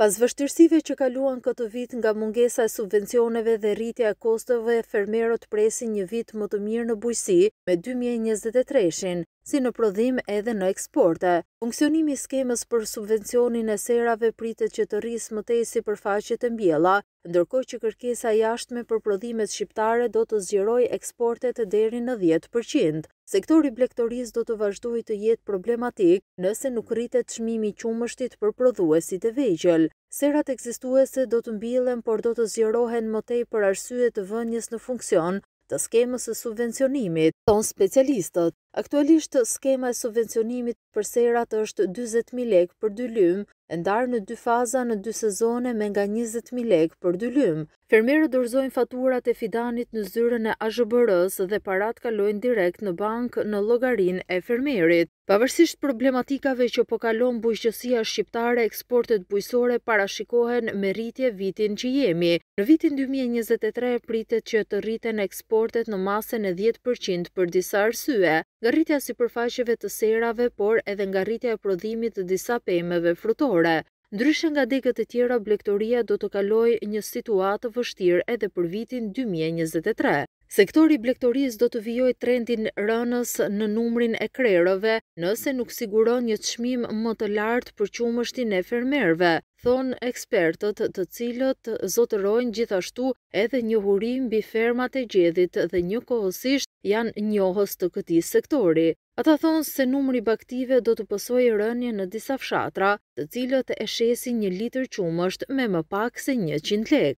Pas vështirësive që kaluan këtë vit nga mungesa e subvencioneve dhe rritja e kostove, fermerët presin një vit më të mirë në bujqësi me dy mijë e njëzet e treshin, si në prodhim edhe në eksporte. Funksionimi i skemës për subvencionin e serave pritet që të rrisë më tej sipërfaqet e mbjella, ndërkohë që kërkesa e jashtme për prodhimet shqiptare do të zgjerojë eksportet deri në dhjetë për qind. Sektori i blegtorisë do të vazhdojë të jetë problematik nëse nuk rritet çmimi i qumështit për prodhuesit e vegjël. Serat ekzistuese do të mbillen por do të zgjerohen më tej për arsye të vënies në funksion të skemës së subvencionimit. Thonë specialistët, aktualisht skema e subvencionimit për serat është dyzet mijë lekë për dylym, e ndarë në dy faza në dy sezone me nga njëzet mijë lekë për dylym. Fermerët dorëzojnë faturat e fidanit në zyrën e AZHBR-së dhe paratë kalojnë direkt në bankë në llogarinë e fermerit. Pavarësisht problematikave që po kalon bujqësia shqiptare, eksportet bujqësore parashikohen me rritje vitin që jemi. Në vitin dy mijë e njëzet e tre pritet që të rriten eksportet në masën e dhjetë për qind për disa arsye, nga rritja e sipërfaqeve të serave, por edhe nga rritja e prodhimit të disa pemëve frutore. Ndryshe nga degët e tjera blegtoria do të kalojë një situatë të vështirë edhe për vitin dy mijë e njëzet e tre. Sektori i blegtorisë do të vijojë trendin rënës në numrin e krerëve nëse nuk siguron një çmim më të lartë për qumështin e fermerëve, thonë ekspertët të cilët zotërojnë gjithashtu edhe njohuri mbi fermat e gjedhit dhe njëkohësisht janë njohës të këtij sektori. Ata thonë se numri i bagëtive do të pësojë rënie në disa fshatra, të cilët e shesin një litër qumësht me më pak se njëqind lekë.